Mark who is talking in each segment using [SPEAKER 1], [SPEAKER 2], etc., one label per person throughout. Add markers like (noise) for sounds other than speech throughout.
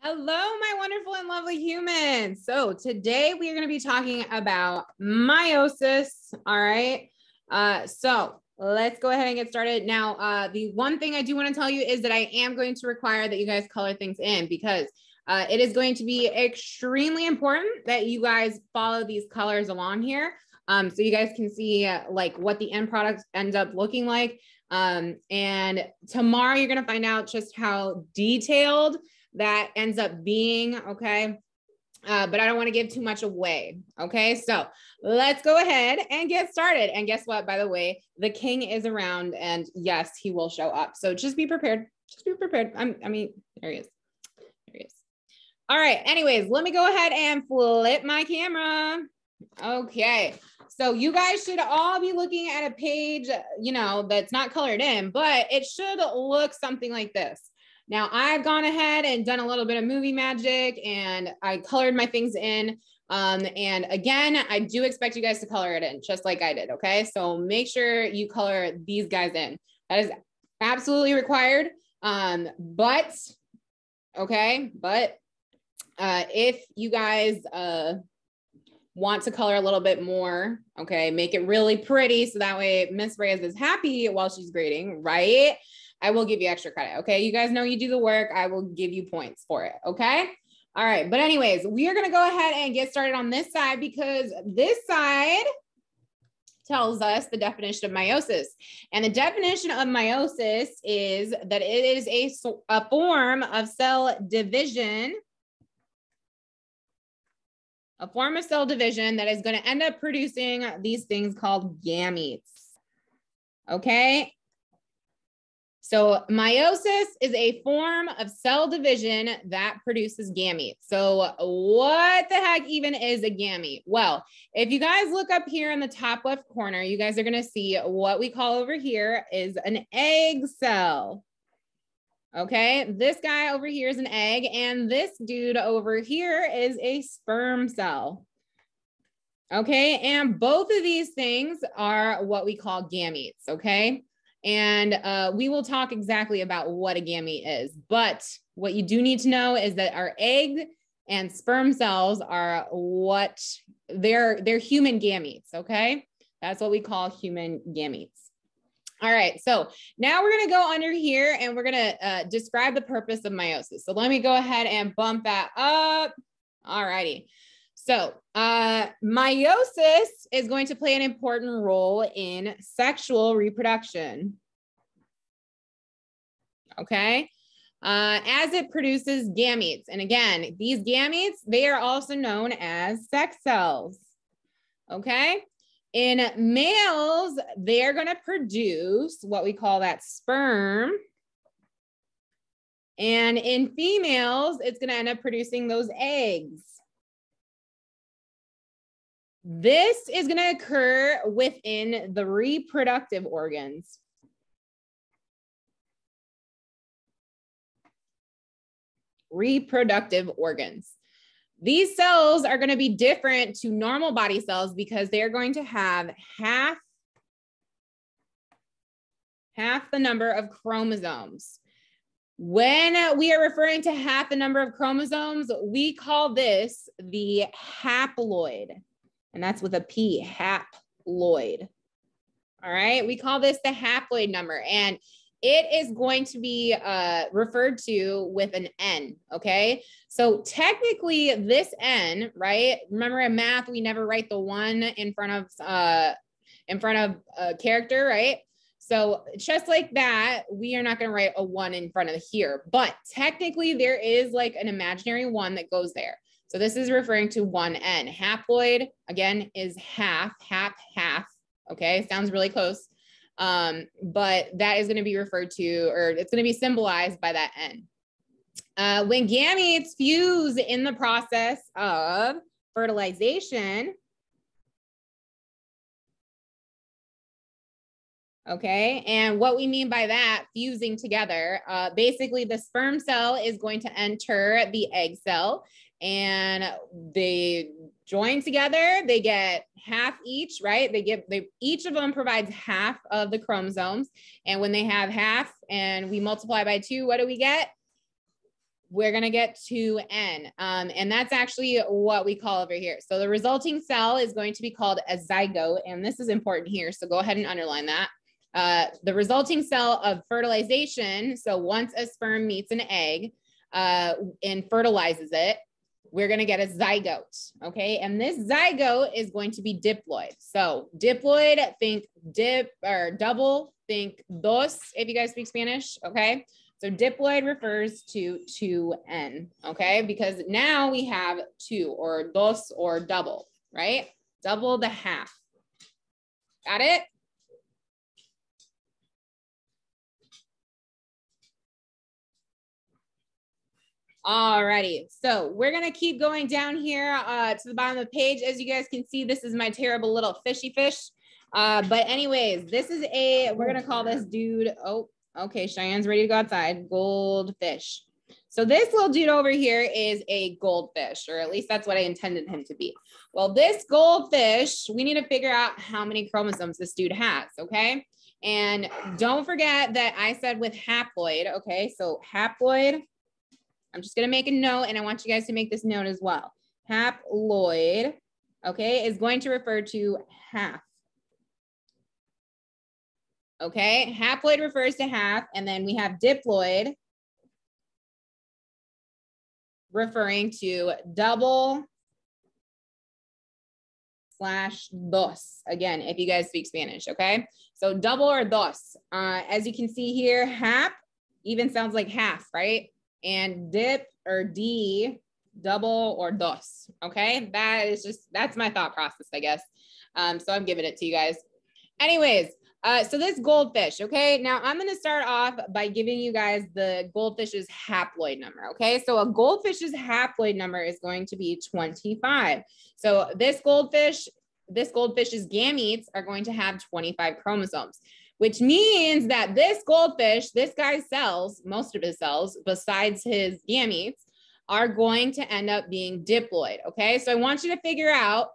[SPEAKER 1] Hello, my wonderful and lovely humans. So, today we are going to be talking about meiosis. All right. Uh, so, let's go ahead and get started. Now, uh, the one thing I do want to tell you is that I am going to require that you guys color things in because uh, it is going to be extremely important that you guys follow these colors along here. Um, so you guys can see uh, like what the end product ends up looking like. Um, and tomorrow you're going to find out just how detailed that ends up being. Okay. Uh, but I don't want to give too much away. Okay. So let's go ahead and get started. And guess what? By the way, the king is around and yes, he will show up. So just be prepared. Just be prepared. I'm, I mean, there he is. There he is. All right. Anyways, let me go ahead and flip my camera. Okay. So you guys should all be looking at a page, you know, that's not colored in, but it should look something like this. Now I've gone ahead and done a little bit of movie magic and I colored my things in. Um, and again, I do expect you guys to color it in just like I did. Okay. So make sure you color these guys in. That is absolutely required. Um, but okay. But uh, if you guys uh, want to color a little bit more, okay, make it really pretty so that way Miss Reyes is happy while she's grading, right? I will give you extra credit. Okay. You guys know you do the work. I will give you points for it. Okay. All right. But, anyways, we are going to go ahead and get started on this side because this side tells us the definition of meiosis. And the definition of meiosis is that it is a, a form of cell division. A form of cell division that is going to end up producing these things called gametes. Okay. So meiosis is a form of cell division that produces gametes. So what the heck even is a gamete? Well, if you guys look up here in the top left corner, you guys are going to see what we call over here is an egg cell. Okay, this guy over here is an egg, and this dude over here is a sperm cell. Okay, and both of these things are what we call gametes. Okay, and uh, we will talk exactly about what a gamete is. But what you do need to know is that our egg and sperm cells are what they're they're human gametes. Okay, that's what we call human gametes. All right, so now we're gonna go under here and we're gonna uh, describe the purpose of meiosis. So let me go ahead and bump that up. All righty. So, uh, meiosis is going to play an important role in sexual reproduction. Okay. Uh, as it produces gametes. And again, these gametes, they are also known as sex cells. Okay. In males, they're going to produce what we call that sperm. And in females, it's going to end up producing those eggs. This is going to occur within the reproductive organs. Reproductive organs. These cells are going to be different to normal body cells because they're going to have half, half the number of chromosomes. When we are referring to half the number of chromosomes, we call this the haploid and that's with a P, haploid. All right, we call this the haploid number, and it is going to be uh, referred to with an N. Okay, so technically, this N, right? Remember in math, we never write the one in front of uh, in front of a character, right? So just like that, we are not going to write a one in front of here, but technically there is like an imaginary one that goes there. So this is referring to one N. Haploid, again, is half, half, half. Okay, sounds really close. Um, but that is going to be referred to, or it's going to be symbolized by that N. Uh, when gametes fuse in the process of fertilization, Okay. And what we mean by that, fusing together, uh, basically the sperm cell is going to enter the egg cell and they join together. They get half each, right? They give they each of them provides half of the chromosomes. And when they have half and we multiply by two, what do we get? we're going to get 2N. Um, and that's actually what we call over here. So the resulting cell is going to be called a zygote. And this is important here. So go ahead and underline that. Uh, the resulting cell of fertilization. So once a sperm meets an egg uh, and fertilizes it, we're going to get a zygote. Okay. And this zygote is going to be diploid. So diploid, think dip or double, think dos, if you guys speak Spanish. Okay. So diploid refers to 2n, okay? Because now we have two or dos or double, right? Double the half. Got it? Alrighty, so we're gonna keep going down here uh, to the bottom of the page. As you guys can see, this is my terrible little fishy fish. Uh, but anyways, this is a, we're gonna call this dude, oh, Okay, Cheyenne's ready to go outside. Goldfish. So this little dude over here is a goldfish, or at least that's what I intended him to be. Well, this goldfish, we need to figure out how many chromosomes this dude has, okay? And don't forget that I said with haploid, okay? So haploid, I'm just gonna make a note and I want you guys to make this note as well. Haploid, okay, is going to refer to half Okay, haploid refers to half, and then we have diploid referring to double slash dos. Again, if you guys speak Spanish, okay? So double or dos. Uh, as you can see here, hap even sounds like half, right? And dip or D, double or dos, okay? That is just, that's my thought process, I guess. Um, so I'm giving it to you guys. Anyways, uh, so this goldfish, okay. Now I'm going to start off by giving you guys the goldfish's haploid number, okay. So a goldfish's haploid number is going to be 25. So this goldfish, this goldfish's gametes are going to have 25 chromosomes, which means that this goldfish, this guy's cells, most of his cells, besides his gametes, are going to end up being diploid, okay. So I want you to figure out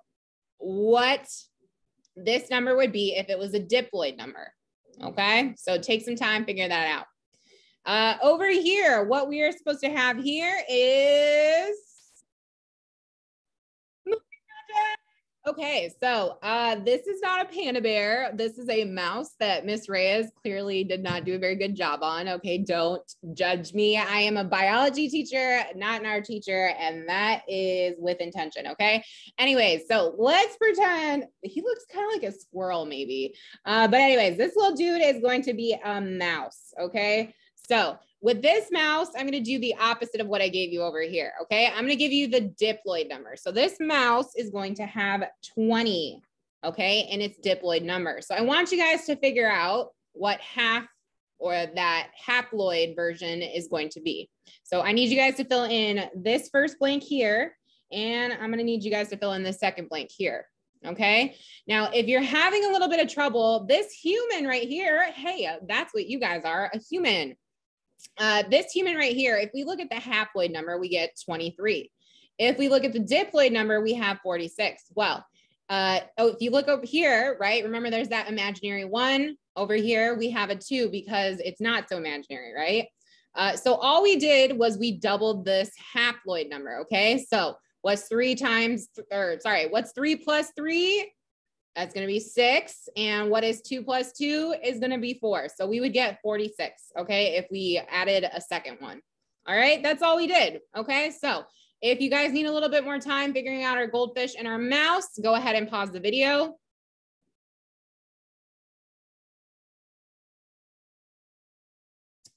[SPEAKER 1] what this number would be if it was a diploid number. Okay, so take some time, figure that out. Uh, over here, what we are supposed to have here is Okay, so uh, this is not a panda bear. This is a mouse that Miss Reyes clearly did not do a very good job on. Okay, don't judge me. I am a biology teacher, not an art teacher, and that is with intention. Okay. Anyways, so let's pretend he looks kind of like a squirrel, maybe. Uh, but anyways, this little dude is going to be a mouse. Okay, so with this mouse, I'm going to do the opposite of what I gave you over here. Okay. I'm going to give you the diploid number. So this mouse is going to have 20. Okay. And it's diploid number. So I want you guys to figure out what half or that haploid version is going to be. So I need you guys to fill in this first blank here. And I'm going to need you guys to fill in the second blank here. Okay. Now, if you're having a little bit of trouble, this human right here, hey, that's what you guys are a human. Uh, this human right here, if we look at the haploid number, we get 23. If we look at the diploid number, we have 46. Well, uh, oh, if you look over here, right, remember there's that imaginary one over here, we have a two because it's not so imaginary, right? Uh, so all we did was we doubled this haploid number, okay? So what's three times, or sorry, what's three plus three? That's going to be six. And what is two plus two is going to be four. So we would get 46. Okay. If we added a second one. All right. That's all we did. Okay. So if you guys need a little bit more time figuring out our goldfish and our mouse, go ahead and pause the video.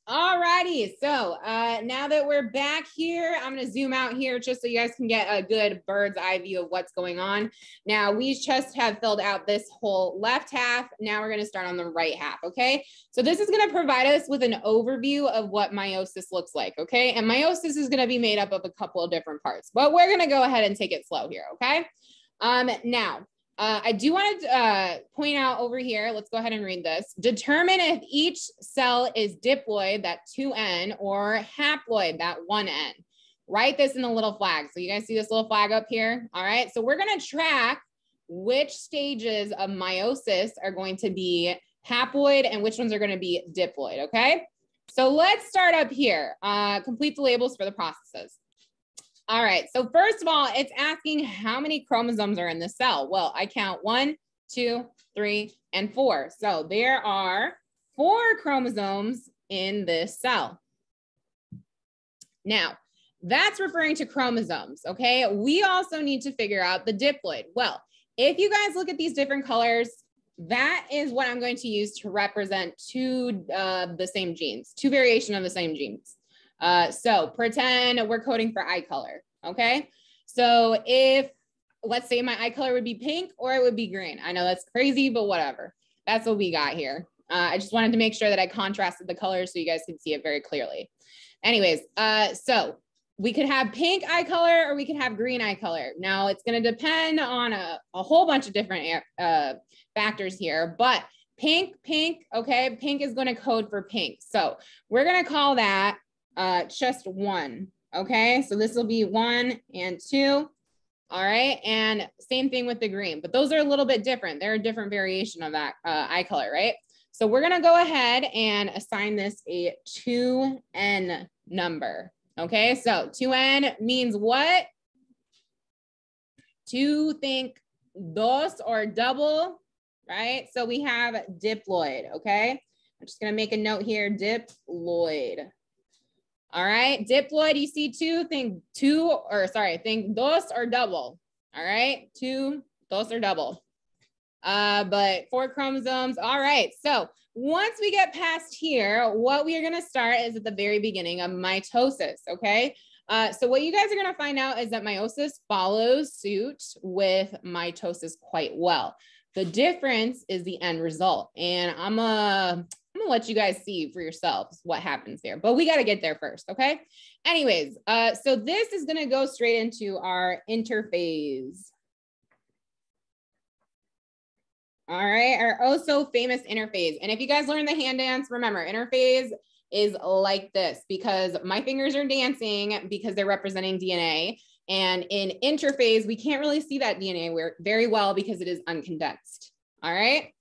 [SPEAKER 1] All righty. So uh, now that we're back here, I'm going to zoom out here just so you guys can get a good bird's eye view of what's going on. Now, we just have filled out this whole left half. Now we're going to start on the right half. Okay. So this is going to provide us with an overview of what meiosis looks like. Okay. And meiosis is going to be made up of a couple of different parts, but we're going to go ahead and take it slow here. Okay. Um, now, uh, I do want to uh, point out over here, let's go ahead and read this. Determine if each cell is diploid, that 2N, or haploid, that 1N. Write this in the little flag. So you guys see this little flag up here? All right, so we're gonna track which stages of meiosis are going to be haploid and which ones are gonna be diploid, okay? So let's start up here. Uh, complete the labels for the processes. All right. So first of all, it's asking how many chromosomes are in the cell. Well, I count one, two, three, and four. So there are four chromosomes in this cell. Now, that's referring to chromosomes, okay? We also need to figure out the diploid. Well, if you guys look at these different colors, that is what I'm going to use to represent two uh, the same genes, two variation of the same genes. Uh, so pretend we're coding for eye color, okay? So if, let's say my eye color would be pink or it would be green. I know that's crazy, but whatever. That's what we got here. Uh, I just wanted to make sure that I contrasted the colors so you guys can see it very clearly. Anyways, uh, so we could have pink eye color or we could have green eye color. Now it's going to depend on a, a whole bunch of different uh, factors here, but pink, pink, okay, pink is going to code for pink. So we're going to call that uh, just one, okay? So this will be one and two, all right? And same thing with the green, but those are a little bit different. They're a different variation of that uh, eye color, right? So we're to go ahead and assign this a 2n number, Okay, so 2n means what? To think dos or double, right? So we have diploid, okay? I'm just gonna make a note here, diploid. All right, diploid, you see two, think two, or sorry, think dos or double. All right, two, dos or double. Uh, but four chromosomes. All right. So once we get past here, what we are going to start is at the very beginning of mitosis. Okay. Uh, so what you guys are going to find out is that meiosis follows suit with mitosis quite well. The difference is the end result. And I'm uh, I'm gonna let you guys see for yourselves what happens there, but we got to get there first. Okay. Anyways, uh, so this is to go straight into our interphase. All right, our oh so famous interphase. And if you guys learn the hand dance, remember interphase is like this because my fingers are dancing because they're representing DNA. And in interphase, we can't really see that DNA very well because it is uncondensed. All right.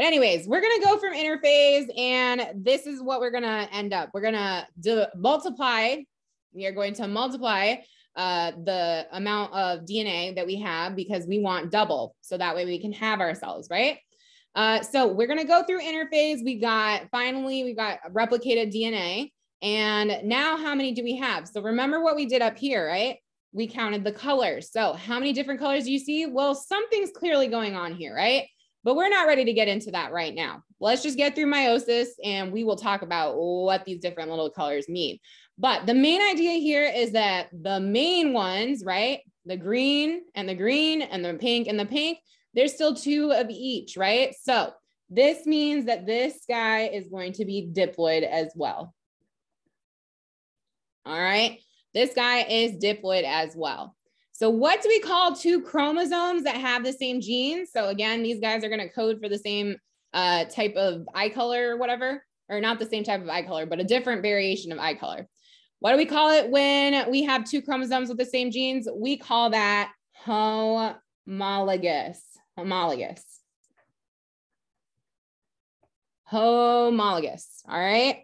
[SPEAKER 1] But anyways, we're going to go from interphase and this is what we're going to end up. We're going to multiply. We are going to multiply uh, the amount of DNA that we have because we want double. So that way we can have ourselves, right? Uh, so we're going to go through interphase. We got finally, we got replicated DNA. And now how many do we have? So remember what we did up here, right? We counted the colors. So how many different colors do you see? Well, something's clearly going on here, right? But we're not ready to get into that right now. Let's just get through meiosis and we will talk about what these different little colors mean. But the main idea here is that the main ones, right? The green and the green and the pink and the pink, there's still two of each, right? So this means that this guy is going to be diploid as well. All right, this guy is diploid as well. So what do we call two chromosomes that have the same genes? So again, these guys are gonna code for the same uh, type of eye color or whatever, or not the same type of eye color, but a different variation of eye color. What do we call it when we have two chromosomes with the same genes? We call that homologous. Homologous. Homologous. All right.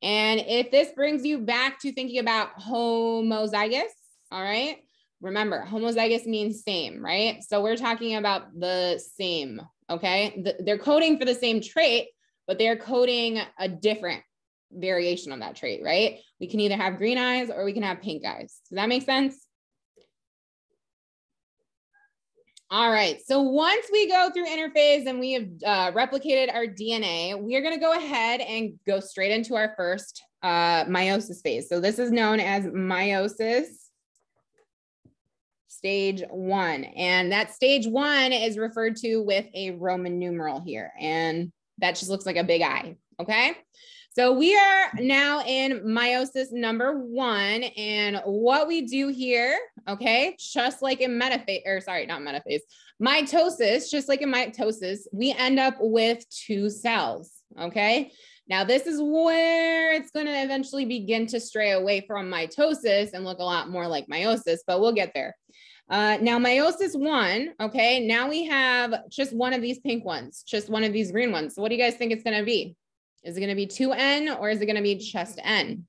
[SPEAKER 1] And if this brings you back to thinking about homozygous, all right, remember homozygous means same, right? So we're talking about the same, okay? The, they're coding for the same trait, but they're coding a different variation on that trait, right? We can either have green eyes or we can have pink eyes. Does that make sense? All right, so once we go through interphase and we have uh, replicated our DNA, we are gonna go ahead and go straight into our first uh, meiosis phase. So this is known as meiosis stage one. And that stage one is referred to with a Roman numeral here. And that just looks like a big I, okay? So we are now in meiosis number one. And what we do here, okay, just like in metaphase, or sorry, not metaphase, mitosis, just like in mitosis, we end up with two cells, okay? Now, this is where it's going to eventually begin to stray away from mitosis and look a lot more like meiosis, but we'll get there. Uh, now, meiosis one, okay, now we have just one of these pink ones, just one of these green ones. So what do you guys think it's going to be? Is it going to be 2N or is it going to be just N?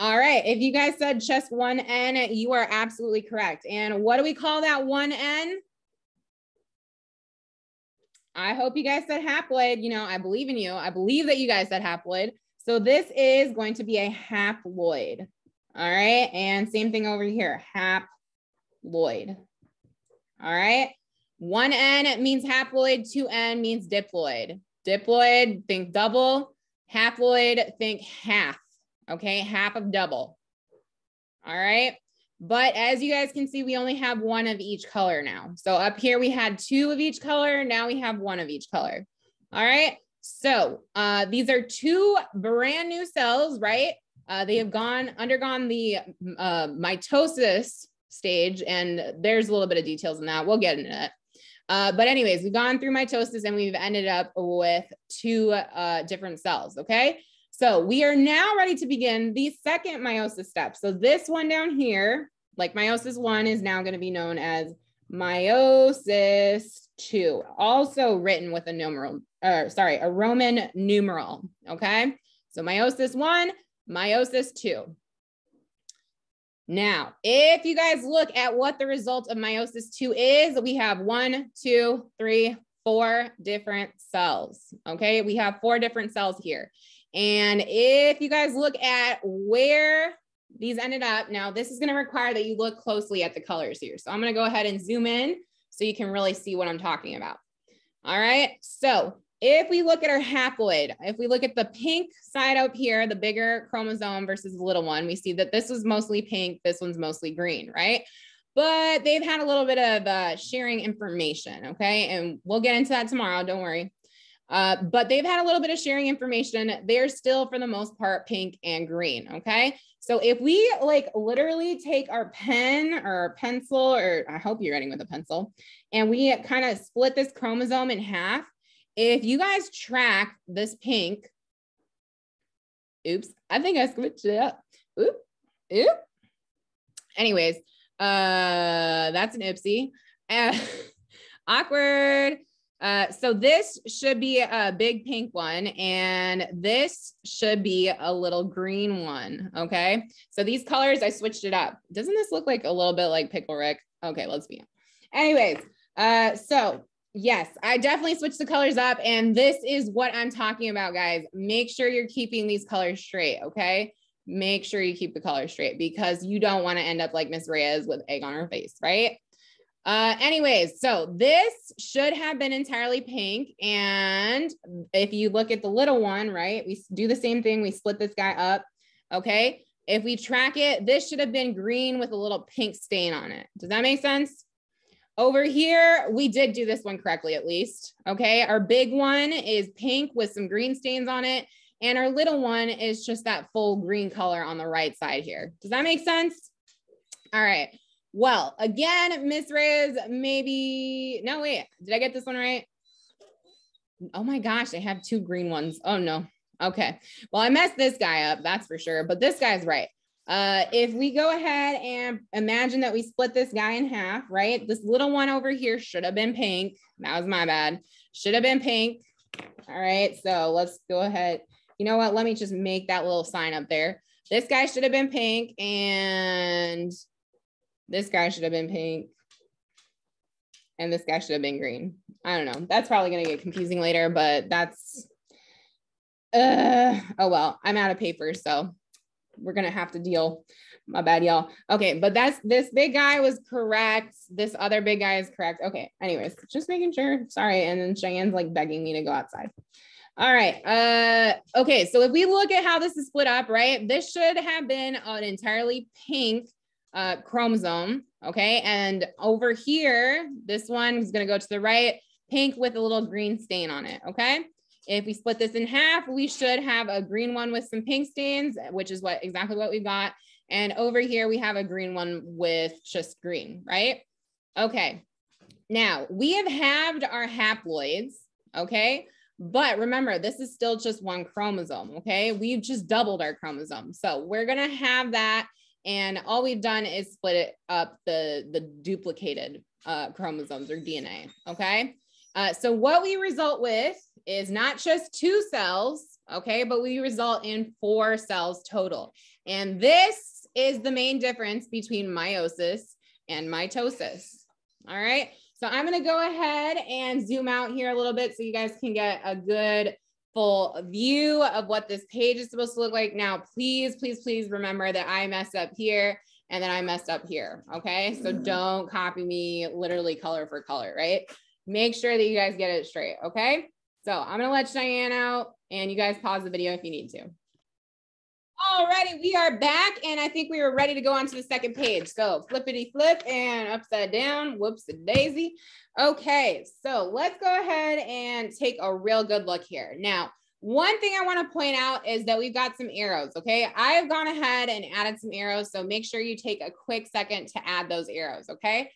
[SPEAKER 1] All right. If you guys said just 1N, you are absolutely correct. And what do we call that 1N? I hope you guys said haploid. You know, I believe in you. I believe that you guys said haploid. So this is going to be a haploid. All right. And same thing over here, haploid. All right. One N means haploid, two N means diploid. Diploid, think double. Haploid, think half. Okay. Half of double. All right. But as you guys can see, we only have one of each color now. So up here we had two of each color. Now we have one of each color. All right. So uh, these are two brand new cells, right? Uh, they have gone undergone the uh, mitosis stage, and there's a little bit of details in that. We'll get into it. Uh, but anyways, we've gone through mitosis and we've ended up with two uh, different cells. Okay. So we are now ready to begin the second meiosis step. So this one down here, like meiosis one is now going to be known as meiosis two, also written with a numeral, or sorry, a Roman numeral. Okay. So meiosis one, meiosis two. Now, if you guys look at what the result of meiosis two is, we have one, two, three, four different cells. Okay. We have four different cells here. And if you guys look at where these ended up, now this is going to require that you look closely at the colors here. So I'm going to go ahead and zoom in so you can really see what I'm talking about. All right. So if we look at our haploid, if we look at the pink side up here, the bigger chromosome versus the little one, we see that this was mostly pink, this one's mostly green, right? But they've had a little bit of uh, sharing information, okay? And we'll get into that tomorrow, don't worry. Uh, but they've had a little bit of sharing information. They're still, for the most part, pink and green, okay? So if we like literally take our pen or pencil, or I hope you're writing with a pencil, and we kind of split this chromosome in half, if you guys track this pink, oops, I think I switched it up. Oop, oop. Anyways, uh, that's an oopsie. Uh, (laughs) awkward. Uh, so this should be a big pink one, and this should be a little green one. Okay. So these colors, I switched it up. Doesn't this look like a little bit like Pickle Rick? Okay, let's be. Anyways, uh, so yes, I definitely switched the colors up, and this is what I'm talking about, guys. Make sure you're keeping these colors straight. Okay. Make sure you keep the colors straight because you don't want to end up like Miss Reyes with egg on her face, right? Uh, anyways, so this should have been entirely pink. And if you look at the little one, right, we do the same thing. We split this guy up. Okay. If we track it, this should have been green with a little pink stain on it. Does that make sense? Over here, we did do this one correctly, at least. Okay. Our big one is pink with some green stains on it. And our little one is just that full green color on the right side here. Does that make sense? All right. Well, again, Miss Reyes, maybe, no, wait, did I get this one right? Oh my gosh, I have two green ones. Oh no. Okay. Well, I messed this guy up, that's for sure, but this guy's right. Uh, if we go ahead and imagine that we split this guy in half, right? This little one over here should have been pink. That was my bad. Should have been pink. All right. So let's go ahead. You know what? Let me just make that little sign up there. This guy should have been pink and this guy should have been pink. And this guy should have been green. I don't know. That's probably going to get confusing later, but that's, uh, oh well, I'm out of paper. So we're going to have to deal. My bad, y'all. Okay. But that's, this big guy was correct. This other big guy is correct. Okay. Anyways, just making sure. Sorry. And then Cheyenne's like begging me to go outside. All right. Uh, okay. So if we look at how this is split up, right, this should have been an entirely pink uh, chromosome. Okay. And over here, this one is going to go to the right, pink with a little green stain on it. Okay. If we split this in half, we should have a green one with some pink stains, which is what exactly what we got. And over here, we have a green one with just green, right? Okay. Now we have halved our haploids. Okay. But remember, this is still just one chromosome. Okay. We've just doubled our chromosome. So we're going to have that and all we've done is split it up the, the duplicated uh, chromosomes or DNA, okay? Uh, so what we result with is not just two cells, okay, but we result in four cells total. And this is the main difference between meiosis and mitosis. All right. So I'm going to go ahead and zoom out here a little bit so you guys can get a good full view of what this page is supposed to look like. Now, please, please, please remember that I messed up here and then I messed up here. Okay. So mm-hmm. don't copy me literally color for color, right? Make sure that you guys get it straight. Okay. So I'm going to let Cheyenne out and you guys pause the video if you need to. Alrighty, we are back, and I think we were ready to go on to the second page. So flippity flip and upside down. Whoops, a daisy. Okay, so let's go ahead and take a real good look here. Now, one thing I want to point out is that we've got some arrows. Okay, I have gone ahead and added some arrows, so make sure you take a quick second to add those arrows. Okay.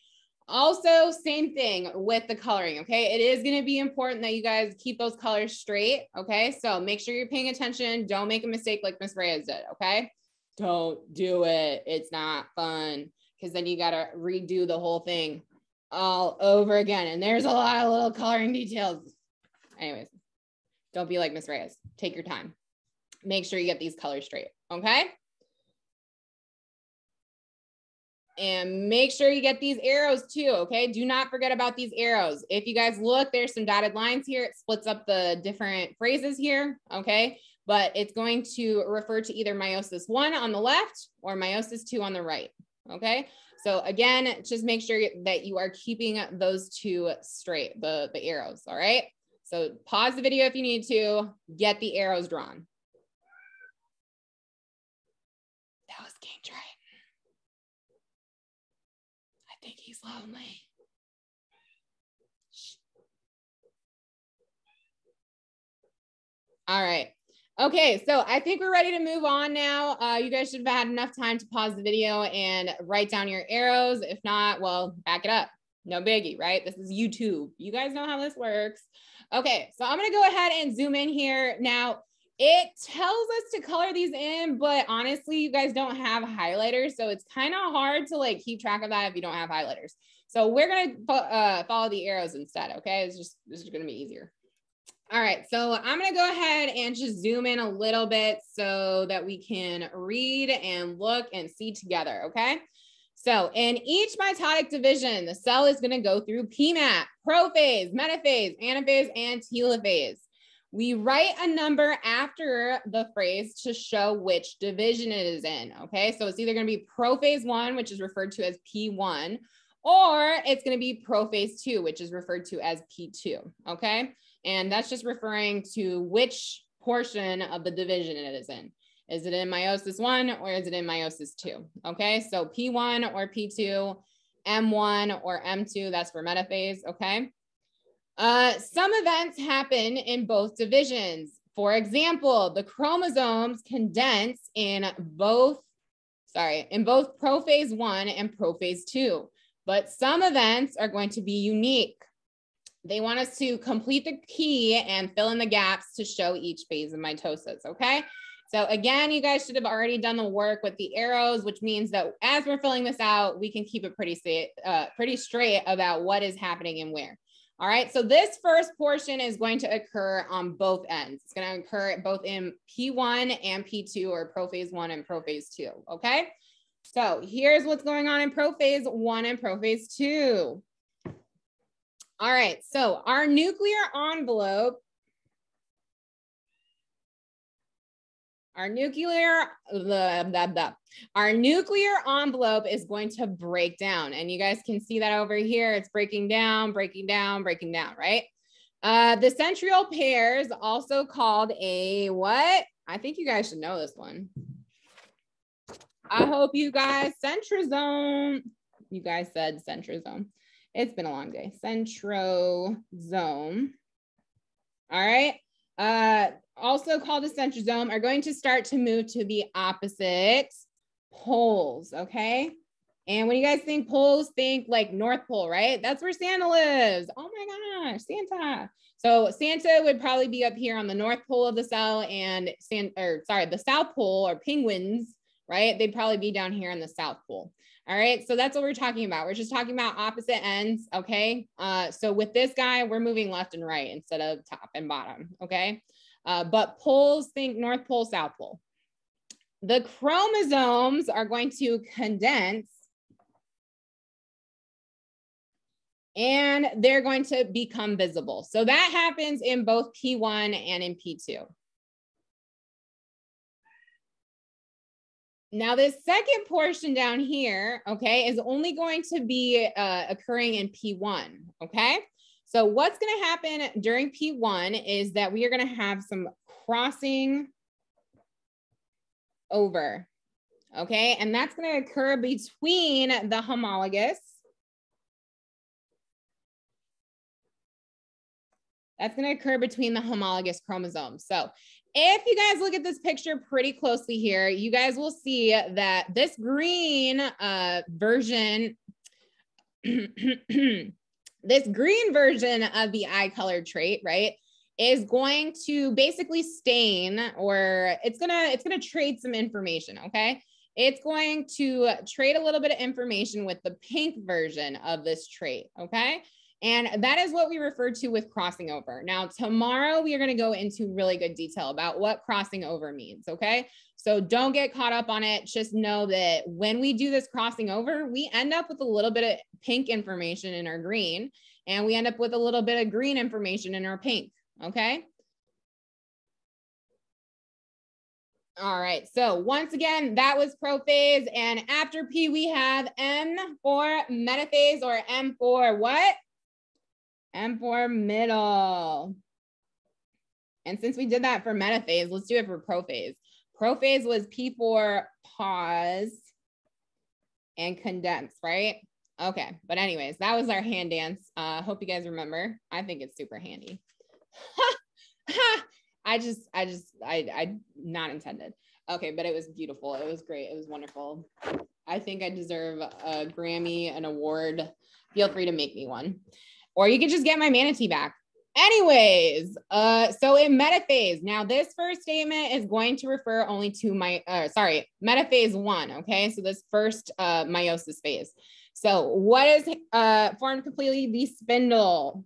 [SPEAKER 1] Also, same thing with the coloring, okay? It is gonna be important that you guys keep those colors straight, okay? So make sure you're paying attention. Don't make a mistake like Miss Reyes did, okay? Don't do it. It's not fun because then you gotta redo the whole thing all over again. And there's a lot of little coloring details. Anyways, don't be like Miss Reyes. Take your time. Make sure you get these colors straight, okay? And make sure you get these arrows too. Okay. Do not forget about these arrows. If you guys look, there's some dotted lines here. It splits up the different phrases here. Okay. But it's going to refer to either meiosis one on the left or meiosis two on the right. Okay. So again, just make sure that you are keeping those two straight, the, the arrows. All right. So pause the video if you need to get the arrows drawn. That was game try. think he's lonely. All right. Okay, so I think we're ready to move on now. Uh, you guys should have had enough time to pause the video and write down your arrows. If not, well, back it up. No biggie, right? This is YouTube. You guys know how this works. Okay, so I'm gonna go ahead and zoom in here. Now, it tells us to color these in, but honestly, you guys don't have highlighters. So it's kind of hard to like keep track of that if you don't have highlighters. So we're going to uh, follow the arrows instead. Okay. It's just, this is going to be easier. All right. So I'm going to go ahead and just zoom in a little bit so that we can read and look and see together. Okay. So in each mitotic division, the cell is going to go through PMAT, prophase, metaphase, anaphase, and telophase. We write a number after the phrase to show which division it is in. Okay, so it's either going to be prophase one, which is referred to as P1, or it's going to be prophase two, which is referred to as P2. Okay, and that's just referring to which portion of the division it is in. Is it in meiosis one or is it in meiosis two? Okay, so P1 or P2, M1 or M2, that's for metaphase. Okay. Uh, some events happen in both divisions. For example, the chromosomes condense in both, sorry, in both prophase one and prophase two, but some events are going to be unique. They want us to complete the key and fill in the gaps to show each phase of mitosis, okay? So again, you guys should have already done the work with the arrows, which means that as we're filling this out, we can keep it pretty, uh, pretty straight about what is happening and where. All right, so this first portion is going to occur on both ends. It's going to occur both in P1 and P2 or prophase one and prophase two, okay? So here's what's going on in prophase one and prophase two. All right, so our nuclear envelope Our nuclear, blah, blah, blah. Our nuclear envelope is going to break down. And you guys can see that over here. It's breaking down, breaking down, breaking down, right? Uh, the centriole pairs, also called a what? I think you guys should know this one. I hope you guys centrosome. You guys said centrosome. It's been a long day. Centrosome. All right. Uh, also called the centrosome, are going to start to move to the opposite poles, okay? And when you guys think poles, think like North Pole, right? That's where Santa lives. Oh my gosh, Santa. So Santa would probably be up here on the North Pole of the cell and San, or sorry, the South Pole or penguins right? They'd probably be down here in the South Pole. All right, so that's what we're talking about. We're just talking about opposite ends, okay? Uh, so with this guy, we're moving left and right instead of top and bottom, okay? Uh, but poles, think North Pole, South Pole. The chromosomes are going to condense and they're going to become visible. So that happens in both P1 and in P2. Now, this second portion down here, okay, is only going to be uh, occurring in P1, okay? So what's going to happen during P1 is that we are going to have some crossing over, okay? And that's going to occur between the homologous That's going to occur between the homologous chromosomes. So if you guys look at this picture pretty closely here, you guys will see that this green uh, version, (clears throat) (clears throat) this green version of the eye color trait, right, is going to basically stain or it's going to, it's going to trade some information. Okay. It's going to trade a little bit of information with the pink version of this trait. Okay. And that is what we refer to with crossing over. Now, tomorrow we are going to go into really good detail about what crossing over means. Okay. So don't get caught up on it. Just know that when we do this crossing over, we end up with a little bit of pink information in our green, and we end up with a little bit of green information in our pink. Okay. All right. So once again, that was prophase. And after P, we have M for metaphase or M for what? M for middle. And since we did that for metaphase, let's do it for prophase. Prophase was P for pause and condense, right? Okay, but anyways, that was our hand dance. Uh, hope you guys remember. I think it's super handy. (laughs) I just, I just, I, I not intended. Okay, but it was beautiful. It was great. It was wonderful. I think I deserve a Grammy, an award. Feel free to make me one or you could just get my manatee back. Anyways, uh, so in metaphase, now this first statement is going to refer only to my, uh, sorry, metaphase one. Okay, so this first uh, meiosis phase. So what is uh, formed completely? The spindle.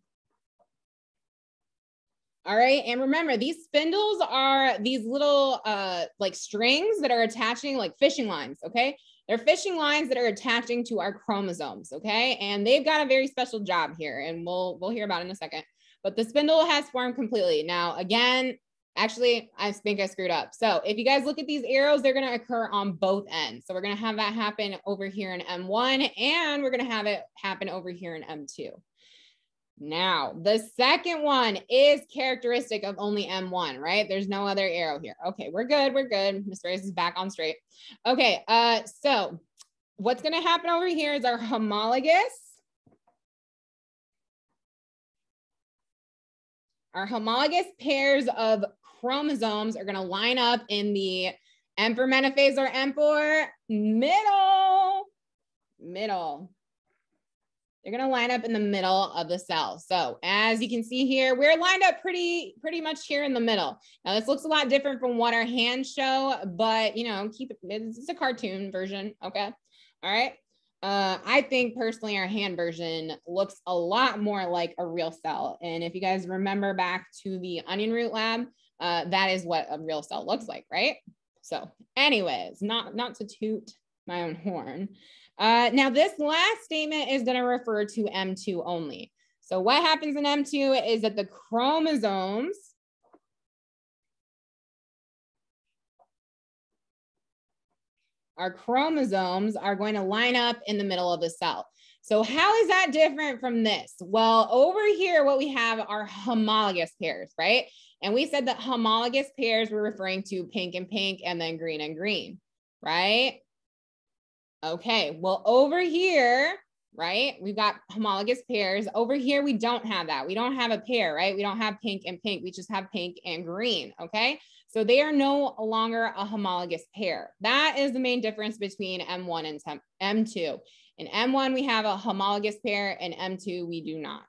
[SPEAKER 1] All right, and remember these spindles are these little uh, like strings that are attaching like fishing lines. Okay, they're fishing lines that are attaching to our chromosomes, okay? And they've got a very special job here, and we'll we'll hear about in a second. But the spindle has formed completely. Now, again, actually, I think I screwed up. So if you guys look at these arrows, they're going to occur on both ends. So we're going to have that happen over here in M1, and we're going to have it happen over here in M2. Now, the second one is characteristic of only M1, right? There's no other arrow here. Okay, we're good. We're good. Miss Reyes is back on straight. Okay, uh, so what's going to happen over here is our homologous. Our homologous pairs of chromosomes are going to line up in the M for metaphase or M for middle. Middle they're going to line up in the middle of the cell. So as you can see here, we're lined up pretty, pretty much here in the middle. Now this looks a lot different from what our hands show, but you know, keep it, it's a cartoon version. Okay. All right. Uh, I think personally our hand version looks a lot more like a real cell. And if you guys remember back to the onion root lab, uh, that is what a real cell looks like, right? So anyways, not, not to toot my own horn, uh, now, this last statement is going to refer to M2 only. So what happens in M2 is that the chromosomes our chromosomes are going to line up in the middle of the cell. So how is that different from this? Well, over here, what we have are homologous pairs, right? And we said that homologous pairs were referring to pink and pink and then green and green, right? Okay, well, over here, right, we've got homologous pairs. Over here, we don't have that. We don't have a pair, right? We don't have pink and pink. We just have pink and green, okay? So they are no longer a homologous pair. That is the main difference between M1 and M2. In M1, we have a homologous pair, and M2, we do not.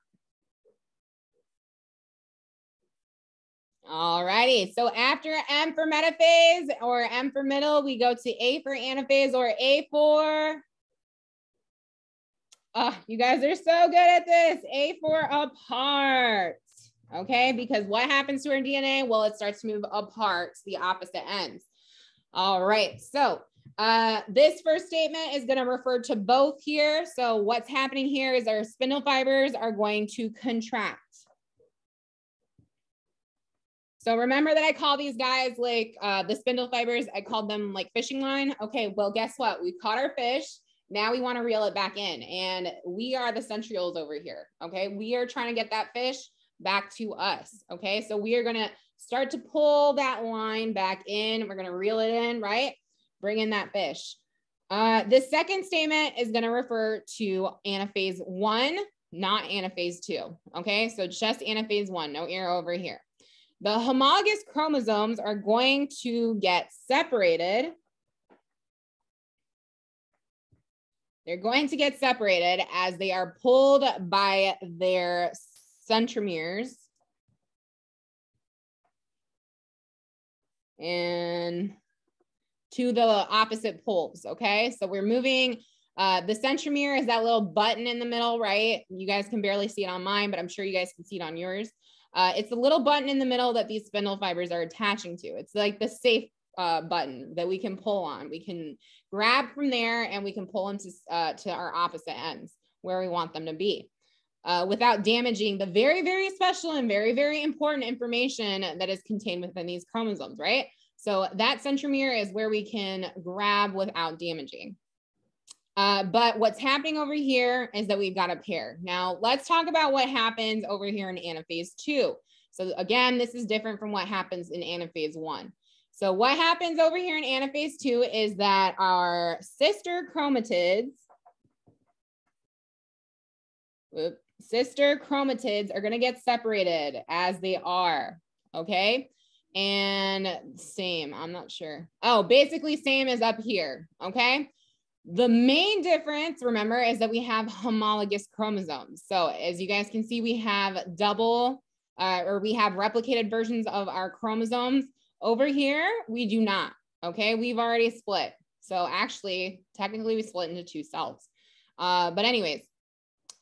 [SPEAKER 1] All righty. So after M for metaphase or M for middle, we go to A for anaphase or A for. Oh, you guys are so good at this. A for apart. Okay, because what happens to our DNA? Well, it starts to move apart, the opposite ends. All right. So uh, this first statement is going to refer to both here. So what's happening here is our spindle fibers are going to contract. So remember that I call these guys like uh, the spindle fibers, I called them like fishing line. Okay, well, guess what? We've caught our fish. Now we want to reel it back in. And we are the centrioles over here. Okay, we are trying to get that fish back to us. Okay, so we are going to start to pull that line back in. We're going to reel it in, right? Bring in that fish. Uh, the second statement is going to refer to anaphase one, not anaphase two. Okay, so just anaphase one, no arrow over here. The homologous chromosomes are going to get separated. They're going to get separated as they are pulled by their centromeres. And to the opposite poles, okay? So we're moving, uh, the centromere is that little button in the middle, right? You guys can barely see it on mine, but I'm sure you guys can see it on yours. Uh, it's a little button in the middle that these spindle fibers are attaching to. It's like the safe uh, button that we can pull on. We can grab from there and we can pull them to, uh, to our opposite ends where we want them to be. Uh, without damaging the very, very special and very, very important information that is contained within these chromosomes, right? So that centromere is where we can grab without damaging. Uh, but what's happening over here is that we've got a pair. Now let's talk about what happens over here in anaphase two. So again, this is different from what happens in anaphase one. So what happens over here in anaphase two is that our sister chromatids, sister chromatids are gonna get separated as they are, okay? And same, I'm not sure. Oh, basically same as up here, okay? The main difference, remember, is that we have homologous chromosomes. So as you guys can see, we have double uh, or we have replicated versions of our chromosomes. Over here, we do not, okay? We've already split. So actually, technically we split into two cells. Uh, but anyways,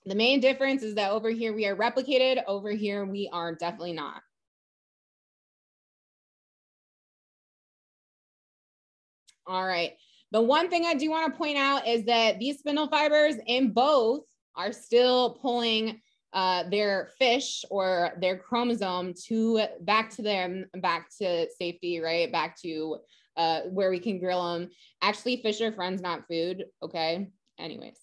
[SPEAKER 1] the main difference is that over here we are replicated, over here we are definitely not. All right. The one thing I do want to point out is that these spindle fibers in both are still pulling uh, their fish or their chromosome to back to them, back to safety, right? Back to uh, where we can grill them. Actually, fish are friends, not food. Okay. Anyways.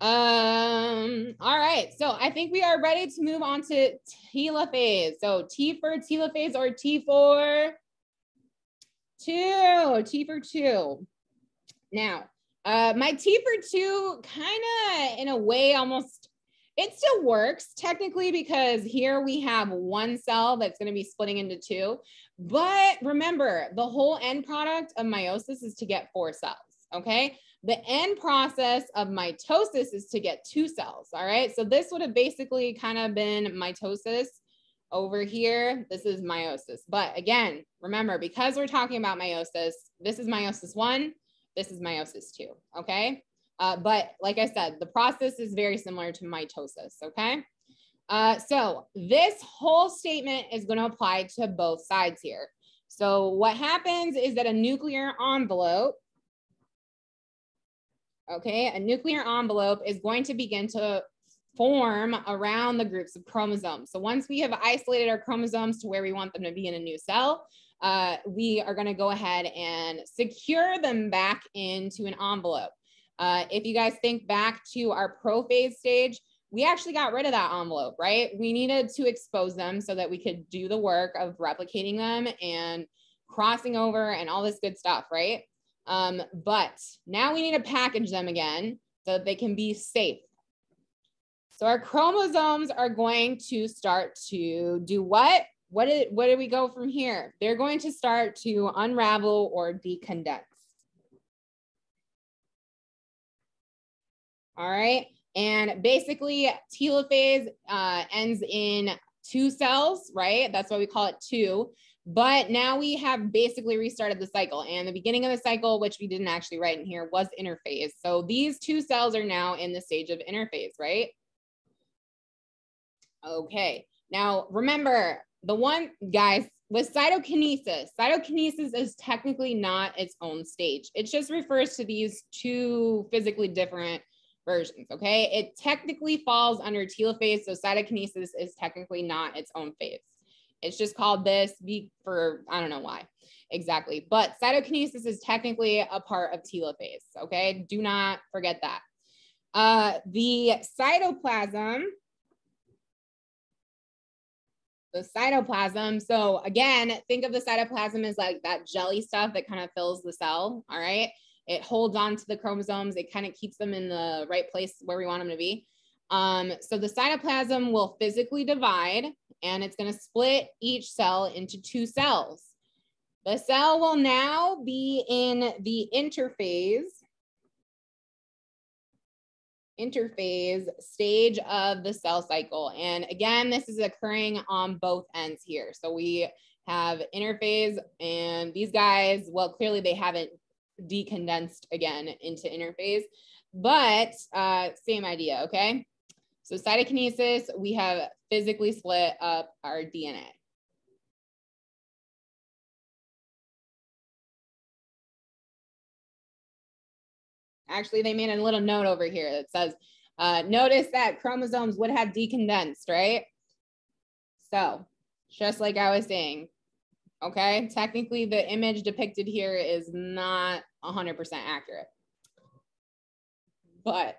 [SPEAKER 1] Um, all right. So I think we are ready to move on to telophase. So T for telophase or T for two, T for two. Now, uh, my T for two kind of in a way almost, it still works technically because here we have one cell that's going to be splitting into two. But remember, the whole end product of meiosis is to get four cells. Okay. The end process of mitosis is to get two cells. All right. So this would have basically kind of been mitosis over here. This is meiosis. But again, remember, because we're talking about meiosis, this is meiosis one this is meiosis two, okay? Uh, but like I said, the process is very similar to mitosis, okay? Uh, so this whole statement is going to apply to both sides here. So what happens is that a nuclear envelope, okay, a nuclear envelope is going to begin to form around the groups of chromosomes. So once we have isolated our chromosomes to where we want them to be in a new cell, uh, we are going to go ahead and secure them back into an envelope. Uh, if you guys think back to our prophase stage, we actually got rid of that envelope, right? We needed to expose them so that we could do the work of replicating them and crossing over and all this good stuff, right? Um, but now we need to package them again so that they can be safe. So our chromosomes are going to start to do what? What did what did we go from here? They're going to start to unravel or decondense. All right. And basically, telophase uh, ends in two cells, right? That's why we call it two. But now we have basically restarted the cycle. And the beginning of the cycle, which we didn't actually write in here, was interphase. So these two cells are now in the stage of interphase, right? Okay. Now remember, the one, guys, with cytokinesis, cytokinesis is technically not its own stage. It just refers to these two physically different versions, okay? It technically falls under telophase, so cytokinesis is technically not its own phase. It's just called this for, I don't know why exactly, but cytokinesis is technically a part of telophase, okay? Do not forget that. Uh, the cytoplasm, the cytoplasm. So again, think of the cytoplasm as like that jelly stuff that kind of fills the cell. All right. It holds on to the chromosomes. It kind of keeps them in the right place where we want them to be. Um, so the cytoplasm will physically divide and it's going to split each cell into two cells. The cell will now be in the interphase interphase stage of the cell cycle. And again, this is occurring on both ends here. So we have interphase and these guys, well, clearly they haven't decondensed again into interphase, but uh, same idea, okay? So cytokinesis, we have physically split up our DNA. Actually, they made a little note over here that says, uh, notice that chromosomes would have decondensed, right? So just like I was saying, okay, technically the image depicted here is not 100% accurate. But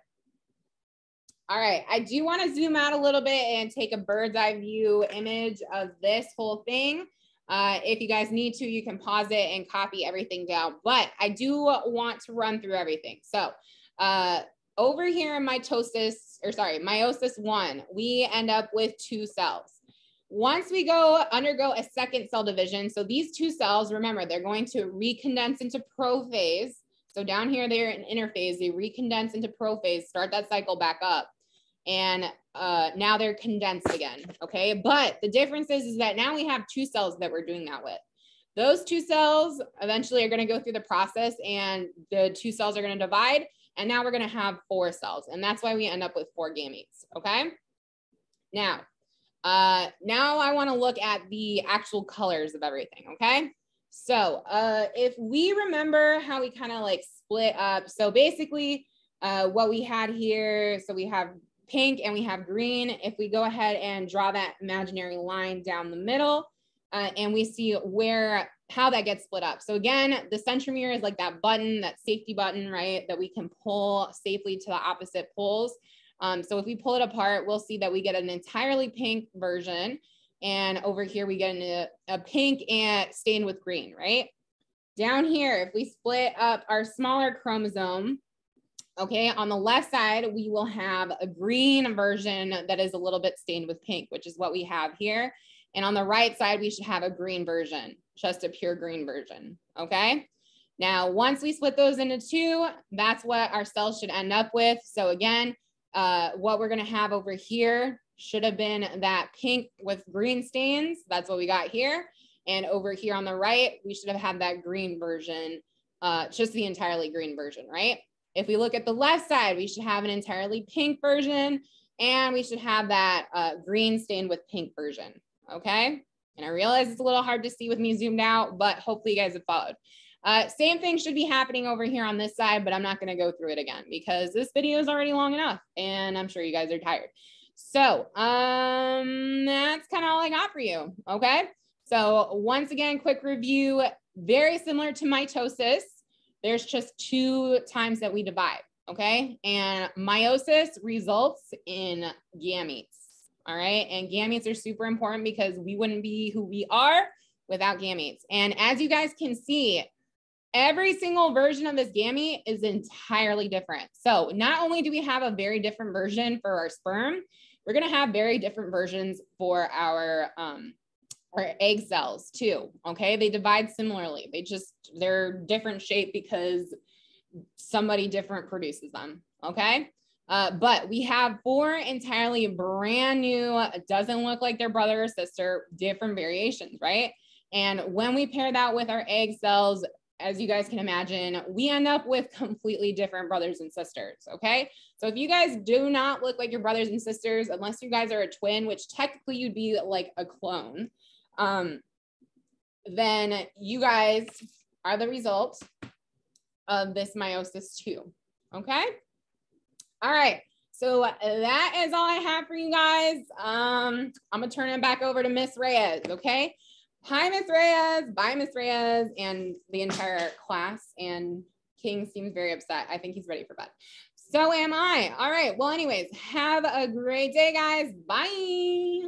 [SPEAKER 1] all right, I do want to zoom out a little bit and take a bird's eye view image of this whole thing. Uh, if you guys need to, you can pause it and copy everything down. But I do want to run through everything. So uh, over here in mitosis, or sorry, meiosis one, we end up with two cells. Once we go undergo a second cell division, so these two cells, remember, they're going to recondense into prophase. So down here, they're in interphase, they recondense into prophase, start that cycle back up and uh, now they're condensed again. Okay. But the difference is, is that now we have two cells that we're doing that with. Those two cells eventually are going to go through the process and the two cells are going to divide. And now we're going to have four cells. And that's why we end up with four gametes. Okay. Now, uh, now I want to look at the actual colors of everything. Okay. So uh, if we remember how we kind of like split up. So basically, uh, what we had here, so we have pink and we have green. If we go ahead and draw that imaginary line down the middle uh, and we see where, how that gets split up. So again, the centromere is like that button, that safety button, right? That we can pull safely to the opposite poles. Um, so if we pull it apart, we'll see that we get an entirely pink version. And over here, we get a, a pink and stained with green, right? Down here, if we split up our smaller chromosome, Okay, on the left side, we will have a green version that is a little bit stained with pink, which is what we have here. And on the right side, we should have a green version, just a pure green version, okay? Now, once we split those into two, that's what our cells should end up with. So again, uh, what we're gonna have over here should have been that pink with green stains. That's what we got here. And over here on the right, we should have had that green version, uh, just the entirely green version, right? If we look at the left side, we should have an entirely pink version and we should have that uh, green stained with pink version, okay? And I realize it's a little hard to see with me zoomed out, but hopefully you guys have followed. Uh, same thing should be happening over here on this side, but I'm not gonna go through it again because this video is already long enough and I'm sure you guys are tired. So um, that's kind of all I got for you, okay? So once again, quick review, very similar to mitosis there's just two times that we divide, okay? And meiosis results in gametes, all right? And gametes are super important because we wouldn't be who we are without gametes. And as you guys can see, every single version of this gamete is entirely different. So not only do we have a very different version for our sperm, we're gonna have very different versions for our um, or egg cells too. Okay. They divide similarly. They just, they're different shape because somebody different produces them. Okay. Uh, but we have four entirely brand new, doesn't look like their brother or sister, different variations, right? And when we pair that with our egg cells, as you guys can imagine, we end up with completely different brothers and sisters. Okay. So if you guys do not look like your brothers and sisters, unless you guys are a twin, which technically you'd be like a clone, um, then you guys are the result of this meiosis too. Okay. All right. So that is all I have for you guys. Um, I'm gonna turn it back over to Miss Reyes. Okay. Hi, Miss Reyes. Bye, Miss Reyes, and the entire class. And King seems very upset. I think he's ready for bed. So am I. All right. Well, anyways, have a great day, guys. Bye.